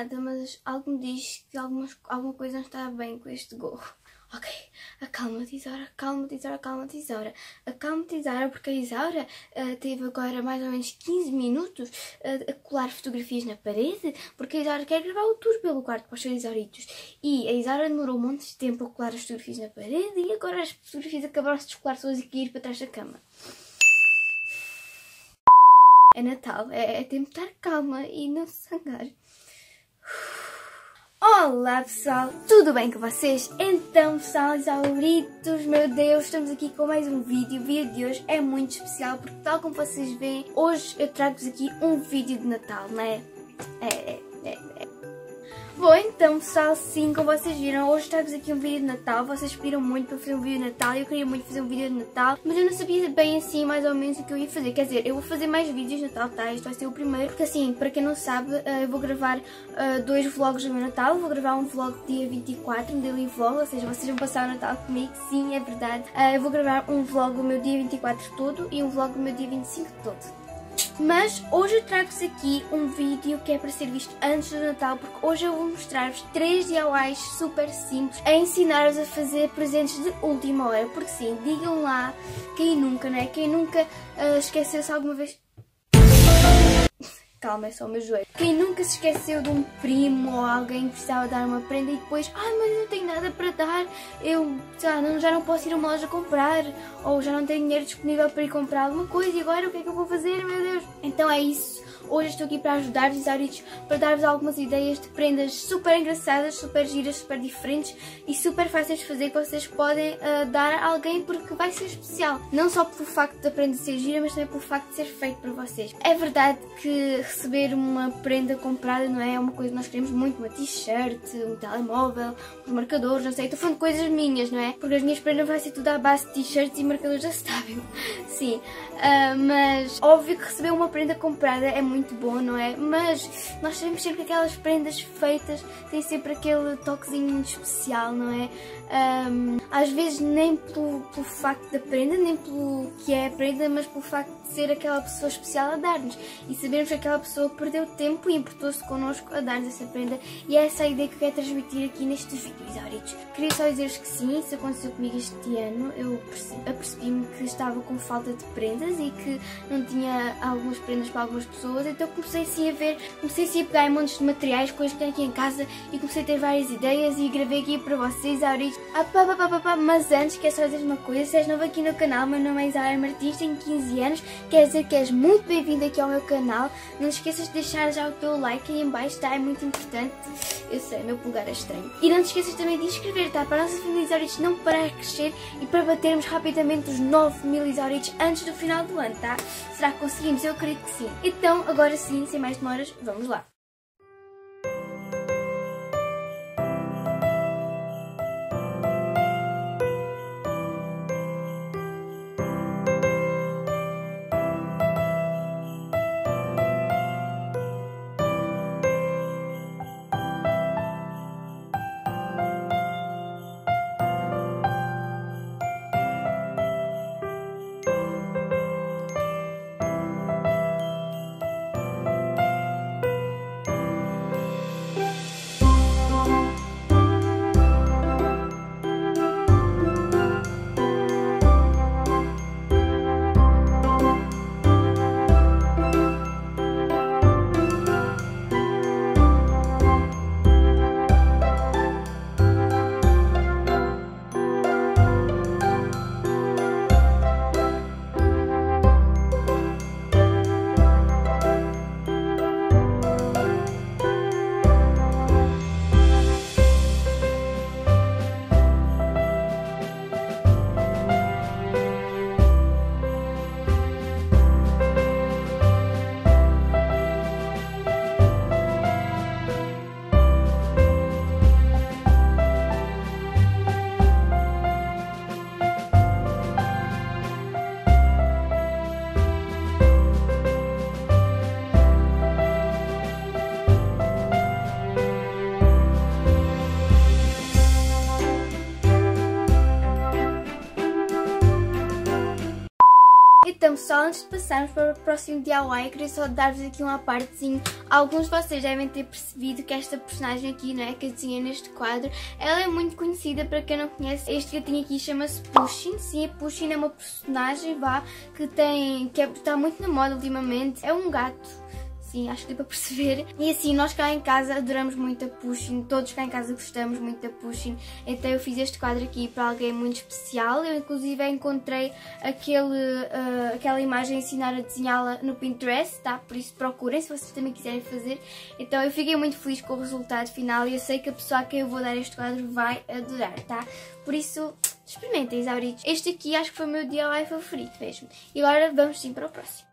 nada, mas algo me diz que algumas, alguma coisa não está bem com este gorro. Ok, acalma-te Isaura, acalma-te Isaura, acalma-te Isaura. Acalma-te Isaura porque a Isaura uh, teve agora mais ou menos 15 minutos uh, a colar fotografias na parede porque a Isaura quer gravar o tour pelo quarto para os seus Isauritos. E a Isaura demorou um monte de tempo a colar as fotografias na parede e agora as fotografias acabaram-se de descolar todas e cair para trás da cama. É Natal, é, é tempo de estar calma e não se sangar. Olá pessoal, tudo bem com vocês? Então pessoal, exauritos, meu Deus, estamos aqui com mais um vídeo. O vídeo de hoje é muito especial porque tal como vocês veem, hoje eu trago-vos aqui um vídeo de Natal, não é? É. Pessoal, sim, como vocês viram, hoje trago aqui um vídeo de Natal. Vocês pediram muito para fazer um vídeo de Natal eu queria muito fazer um vídeo de Natal, mas eu não sabia bem assim, mais ou menos, o que eu ia fazer. Quer dizer, eu vou fazer mais vídeos de Natal, tá? Este vai ser o primeiro, porque assim, para quem não sabe, eh, eu vou gravar uh, dois vlogs do meu Natal. Vou gravar um vlog dia 24, um daily vlog, ou seja, vocês vão passar o Natal comigo, sim, é verdade. Uh, eu vou gravar um vlog do meu dia 24 todo e um vlog do meu dia 25 todo. Mas hoje eu trago-vos aqui um vídeo que é para ser visto antes do Natal, porque hoje eu vou mostrar-vos 3 DIYs super simples a ensinar-vos a fazer presentes de última hora. Porque sim, digam lá, quem nunca, né? Quem nunca uh, esqueceu-se alguma vez... Calma, é só o meu joelho. Quem nunca se esqueceu de um primo ou alguém que precisava dar uma prenda e depois, ai, mas não tenho nada para dar, eu já não, já não posso ir a uma loja comprar, ou já não tenho dinheiro disponível para ir comprar alguma coisa e agora o que é que eu vou fazer, meu Deus? Então é isso. Hoje estou aqui para ajudar-vos, Auritos, para dar-vos algumas ideias de prendas super engraçadas, super giras, super diferentes e super fáceis de fazer que vocês podem uh, dar a alguém porque vai ser especial. Não só pelo facto da prenda ser gira, mas também pelo facto de ser feito para vocês. É verdade que receber uma prenda comprada não é, é uma coisa que nós queremos muito, uma t-shirt, um telemóvel, uns marcadores, não sei, estou falando de coisas minhas, não é? Porque as minhas prendas vai ser tudo à base de t-shirts e marcadores acessíveis. Sim, uh, mas óbvio que receber uma prenda comprada é muito muito bom, não é? Mas nós sabemos sempre que aquelas prendas feitas têm sempre aquele toquezinho especial, não é? Um, às vezes nem pelo, pelo facto da prenda, nem pelo que é a prenda, mas pelo facto ser aquela pessoa especial a dar-nos. E sabermos que aquela pessoa perdeu tempo e importou-se connosco a dar-nos essa prenda. E é essa a ideia que eu quero transmitir aqui neste vídeo, Isauritos. Queria só dizer-vos que sim, isso aconteceu comigo este ano, eu apercebi-me que estava com falta de prendas e que não tinha algumas prendas para algumas pessoas, então comecei sim a ver, comecei sim a pegar em montes de materiais, coisas que tenho aqui em casa e comecei a ter várias ideias e gravei aqui para vocês, Isauritos. Ah, pá, mas antes quero só dizer uma coisa, se és novo aqui no canal, meu nome é Isaura Martins, tenho 15 anos, quer dizer que és muito bem-vindo aqui ao meu canal, não esqueças de deixar já o teu like aí em baixo, tá? É muito importante, eu sei, meu pulgar é estranho. E não te esqueças também de inscrever, tá? Para a nossa família não parar de crescer e para batermos rapidamente os 9 mil antes do final do ano, tá? Será que conseguimos? Eu acredito que sim. Então, agora sim, sem mais demoras, vamos lá. Antes de passarmos para o próximo DIY, queria só dar-vos aqui uma partezinho. Alguns de vocês devem ter percebido que esta personagem aqui, não é, que eu desenhei neste quadro, ela é muito conhecida para quem não conhece. Este gatinho aqui chama-se Pushin. Sim, a Pushin é uma personagem, vá, que tem, que é, está muito na moda ultimamente. É um gato Sim, acho que deu para perceber. E assim, nós cá em casa adoramos muito a Pushing, todos cá em casa gostamos muito da Pushing, então eu fiz este quadro aqui para alguém muito especial. Eu inclusive encontrei aquele, uh, aquela imagem ensinar a desenhá-la no Pinterest, tá? Por isso procurem se vocês também quiserem fazer. Então eu fiquei muito feliz com o resultado final e eu sei que a pessoa a quem eu vou dar este quadro vai adorar, tá? Por isso, experimentem, Isauritos. Este aqui acho que foi o meu DIY favorito mesmo. E agora vamos sim para o próximo.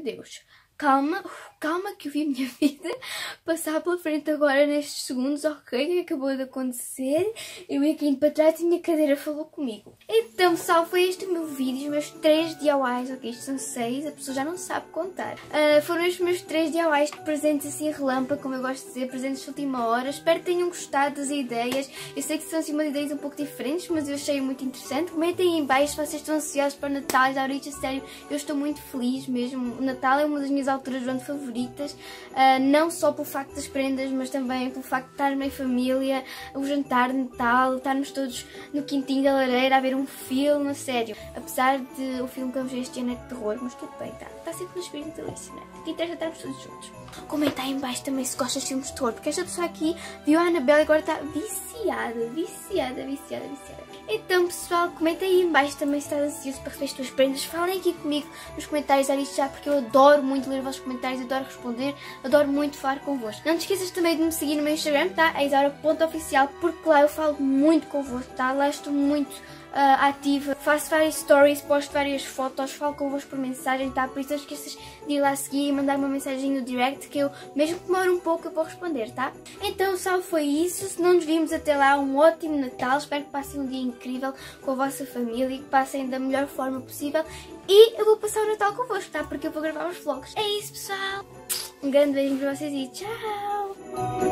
Deus. Calma, calma que eu vi a minha vida passar pela frente agora nestes segundos, ok? O que acabou de acontecer? Eu ia aqui para trás e a minha cadeira falou comigo. Então pessoal, foi este o meu vídeo, os meus 3 DIYs, ok? Isto são 6, a pessoa já não sabe contar. Uh, foram os meus 3 DIYs de presentes assim relâmpago, como eu gosto de dizer, presentes de última hora. Espero que tenham gostado das ideias. Eu sei que são assim umas ideias um pouco diferentes, mas eu achei muito interessante. Comentem aí em baixo se vocês estão ansiosos para o Natal da sério, eu estou muito feliz mesmo. O Natal é uma das minhas alturas do ano favorito favoritas, uh, não só pelo facto das prendas, mas também pelo facto de estarmos em família, o jantar de Natal, estarmos todos no quintinho da lareira a ver um filme, sério. Apesar de o filme que vamos ver este ano é de terror, mas tudo bem, está tá sempre no espírito natalício, né? Aqui interessa estarmos todos juntos. Comenta aí em baixo também se gostas de filmes de terror, porque esta pessoa aqui viu a Annabelle e agora está viciada, viciada, viciada, viciada. Então pessoal, comenta aí em baixo também se estás ansioso para receber as tuas prendas. Falem aqui comigo nos comentários a já, porque eu adoro muito ler os vossos comentários, adoro responder, adoro muito falar convosco. Não te esqueças também de me seguir no meu Instagram, tá? É Isaura.oficial, porque lá eu falo muito convosco, tá? Lá estou muito uh, ativa, faço várias stories, posto várias fotos, falo convosco por mensagem, tá? Por isso não esqueças de ir lá seguir e mandar uma mensagem no direct que eu, mesmo que demore um pouco, eu vou responder, tá? Então, só foi isso. Se não nos vimos até lá, um ótimo Natal. Espero que passem um dia incrível com a vossa família e que passem da melhor forma possível. E eu vou passar o Natal convosco, tá? Porque eu vou gravar os vlogs. É isso, pessoal. Um grande beijo para vocês e tchau!